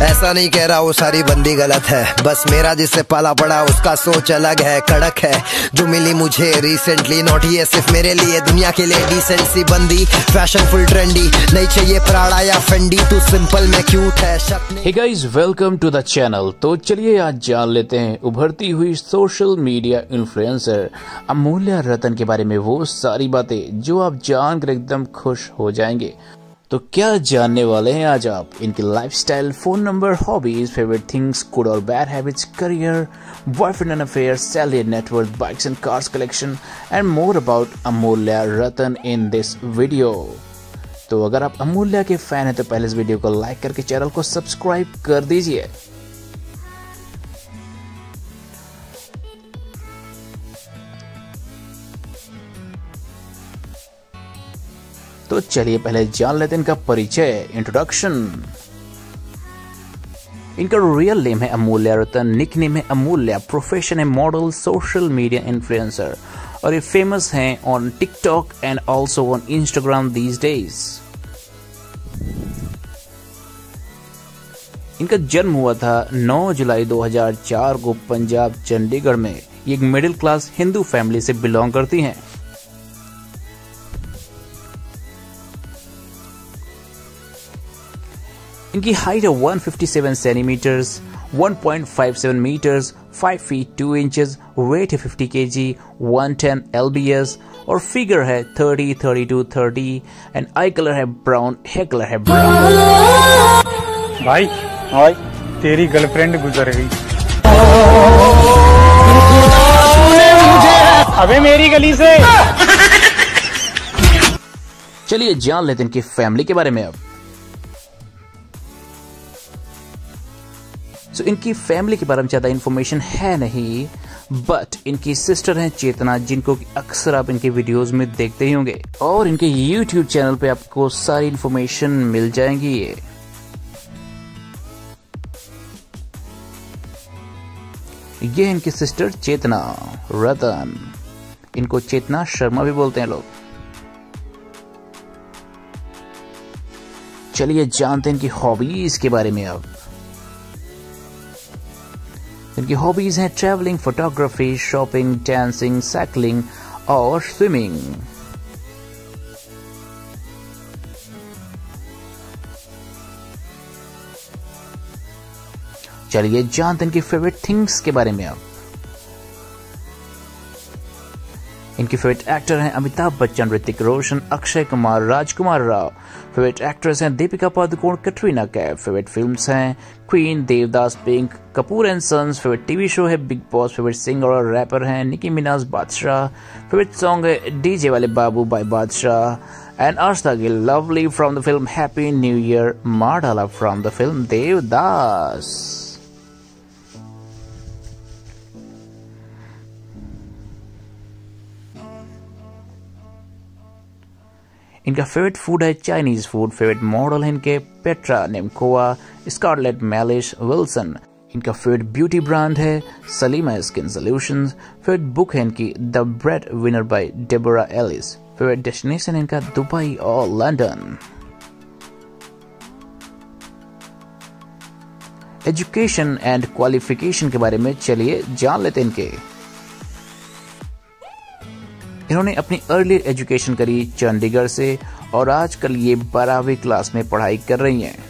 ऐसा नहीं कह रहा वो सारी बंदी गलत है। बस मेरा जिससे पाला पड़ा, उसका सोच अलग है, कड़क है। जो मिली मुझे रिसेंटली नोट ये सिर्फ़ मेरे लिए, दुनिया के लिए डिसेंट सी बंदी फ़ैशन फुल ट्रेंडी नहीं चाहिए प्राड़ा या फेंडी तू सिंपल में क्यूट है hey guys welcome to the channel तो चलिए आज जान लेते हैं, उभरती हुई सोशल मीडिया इन्फ्लुएंसर अमूल्य रतन के बारे में वो सारी बातें जो आप जानकर एकदम खुश हो जाएँगे। तो क्या जानने वाले हैं आज आप? इनकी lifestyle, phone number hobbies favourite things good और bad habits career boyfriend and affair salary network bikes and cars collection and more about Amulya Ratan in this video तो अगर आप अमूल्य के फ़ैन हैं तो पहले इस वीडियो को लाइक करके चैनल को सब्सक्राइब कर दीजिए। तो चलिए पहले जान लेते हैं इनका परिचय इंट्रोडक्शन इनका रियल नेम है अमूल्य रतन निक नेम है अमूल्य प्रोफेशन है मॉडल सोशल मीडिया इन्फ्लुएंसर और ये फ़ेमस हैं on TikTok and also on Instagram these days इनका जन्म हुआ था 9 जुलाई 2004 को पंजाब चंडीगढ़ में। ये एक मिडिल क्लास हिंदू फैमिली से बिलोंग करती हैं। इनकी हाइट है 157 centimetres 1.57 metres 5 feet 2 inches weight है 50 केजी 110 एलबीएस और फिगर है 30 32 30 एंड आई कलर है ब्राउन हेयर कलर है ब्राउन भाई भाई। तेरी गर्लफ्रेंड गुजर गई। अबे मेरी गली से। चलिए जान लेते हैं इनकी फैमिली के बारे में अब। सो so, इनकी फैमिली के बारे में ज़्यादा इन्फॉर्मेशन है नहीं बट इनकी सिस्टर हैं चेतना जिनको अक्सर आप इनके वीडियोस में देखते ही होंगे। और इनके यूट्यूब चैनल पे आपको सारी इन्फॉर्मेशन मिल जाएँगी ये। ये इनकी सिस्टर चेतना रतन। इनको चेतना शर्मा भी बोलते हैं लोग। चलिए जानते हैं इनकी हॉबीज के बारे में अब। इनकी हॉबीज हैं travelling photography shopping dancing cycling और स्विमिंग चलिए जानते हैं इनकी फेवरेट थिंग्स के बारे में अब। इनके फेवरेट एक्टर हैं अमिताभ बच्चन, ऋतिक रोशन, अक्षय कुमार, राजकुमार राव। फेवरेट एक्ट्रेस हैं दीपिका पादुकोण, कटरीना कैफ। फेवरेट फिल्म्स हैं Queen, Devdas, Pink, Kapoor and sons. Favourite TV show है बिग बॉस। फेवरेट सिंगर और रैपर हैं Nicki Minaj Badshah. Favourite song है डीजे वाले बाबू बाय बादशाह। एंड अर्शदा Gill lovely from the film happy new year माडाला from the film Devdas. इनका favourite food है Chinese food favourite model है इनके Petra Nemcova Scarlett Mellish Wilson इनका फेवरेट ब्यूटी ब्रांड है Salima skin solution favourite book है इनकी the bread winner by Deborah Ellis favourite destination इनका Dubai और लंदन एजुकेशन एंड क्वालिफिकेशन के बारे में चलिए जान लेते हैं इनके। इन्होंने अपनी अर्ली एजुकेशन करी चंडीगढ़ से और आजकल ये बारहवीं क्लास में पढ़ाई कर रही हैं।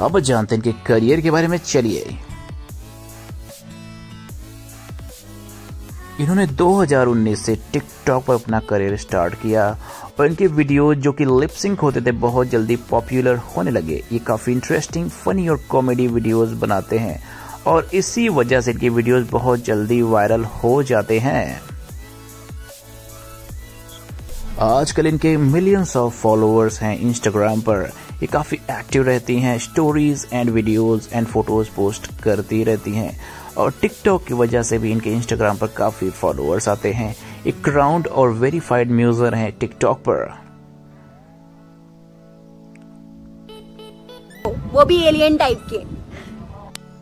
अब जानते हैं कि करियर के बारे में चलिए। इन्होंने 2019 से टिकटॉक पर अपना करियर स्टार्ट किया और इनके वीडियो जो कि लिपसिंक होते थे बहुत जल्दी पॉपुलर होने लगे। ये काफ़ी इंटरेस्टिंग फनी और कॉमेडी वीडियोस बनाते हैं और इसी वजह से इनके वीडियोस बहुत जल्दी वायरल हो जाते हैं। आजकल इनके मिलियंस ऑफ़ फॉलोअर्स हैं इंस्टाग्राम पर। ये काफ़ी एक्टिव रहती हैं stories and videos and photos post करती रहती हैं। और टिकटॉक की वजह से भी इनके इंस्टाग्राम पर काफ़ी फॉलोअर्स आते हैं। एक क्राउंड और वेरीफाइड म्यूजर हैं टिकटॉक पर। वो भी एलियन टाइप के।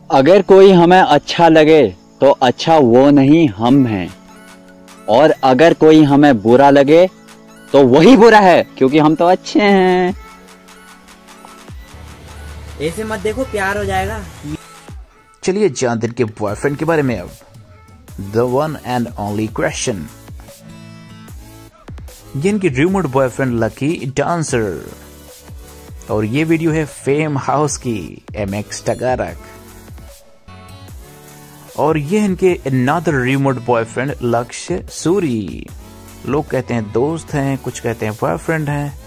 अगर कोई हमें अच्छा लगे तो अच्छा वो नहीं हम हैं। और अगर कोई हमें बुरा लगे तो वही बुरा है क्योंकि हम तो अच्छे हैं। ऐसे मत देखो प्यार हो जाएगा। चलिए जानते इनके बॉयफ्रेंड के बारे में अब। The one and only question ये इनकी रूमर्ड बॉयफ्रेंड लकी डांसर और ये वीडियो है फेम हाउस की एम एक्स टगारक और ये इनके नादर रिमोट बॉयफ्रेंड लक्ष्य सूरी लोग कहते हैं दोस्त हैं, कुछ कहते हैं बॉयफ्रेंड हैं।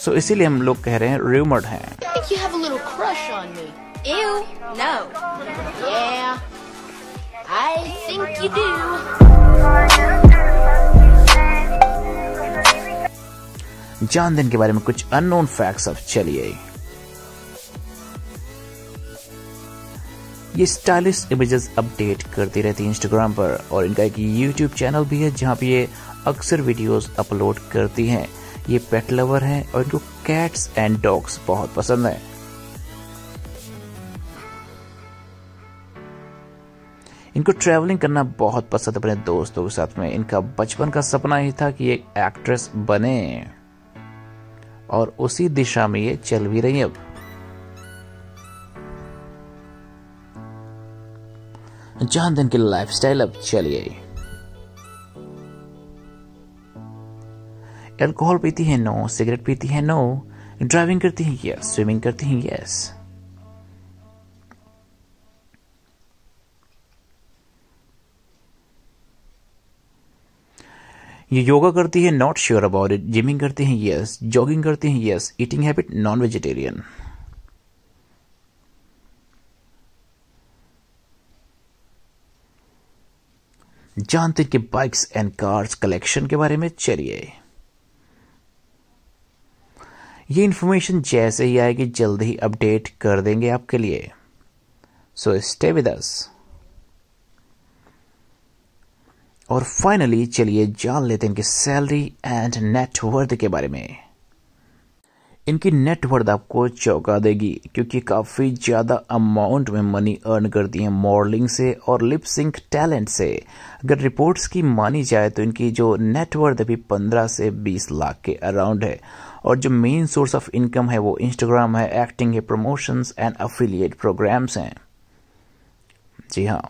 सो so इसीलिए हम लोग कह रहे हैं रिमोट हैं। Ew, no. Yeah, I think you do. जान के बारे में कुछ अननोन फैक्ट्स अब चलिए। ये स्टाइलिश इमेजेस अपडेट करती रहती है इंस्टाग्राम पर और इनका एक यूट्यूब चैनल भी है जहाँ पे ये अक्सर वीडियोस अपलोड करती हैं। ये पेट लवर हैं और इनको कैट्स एंड डॉग्स बहुत पसंद है। इनको ट्रैवलिंग करना बहुत पसंद अपने दोस्तों के साथ में। इनका बचपन का सपना ही था कि एक एक्ट्रेस बने। और उसी दिशा में ये चल भी रही अब। जान दिन की लाइफस्टाइल अब चलिए। अल्कोहल पीती है नो सिगरेट पीती है नो ड्राइविंग करती है यस स्विमिंग करती है यस ये योगा करती है not sure about it gymming करती हैं यस जॉगिंग करती हैं yes eating habit non vegetarian जानते कि बाइक्स एंड कार्स कलेक्शन के बारे में? चलिए। ये इंफॉर्मेशन जैसे ही आएगी, जल्द ही अपडेट कर देंगे आपके लिए। सो स्टे विद अस और फाइनली चलिए जान लेते हैं इनकी सैलरी एंड नेटवर्थ के बारे में। इनकी नेटवर्थ आपको चौंका देगी, क्योंकि काफ़ी ज़्यादा अमाउंट में मनी अर्न करती हैं मॉडलिंग से और लिप सिंक टैलेंट से। अगर रिपोर्ट्स की मानी जाए तो इनकी जो नेटवर्थ अभी 15 से 20 लाख के अराउंड है। और जो मेन सोर्स ऑफ़ इनकम है वो इंस्टाग्राम है एक्टिंग है प्रमोशंस एंड अफिलिएट प्रोग्राम्स हैं। जी हाँ।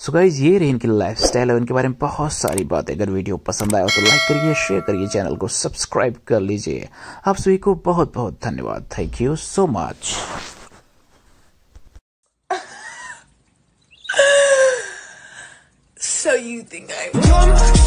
सो गाइज़ ये रही इनकी लाइफ स्टाइल है। इनके बारे में बहुत सारी बातें। अगर वीडियो पसंद आया तो लाइक करिए शेयर करिए चैनल को सब्सक्राइब कर लीजिए। आप सभी को बहुत बहुत धन्यवाद। Thank you so much So you think I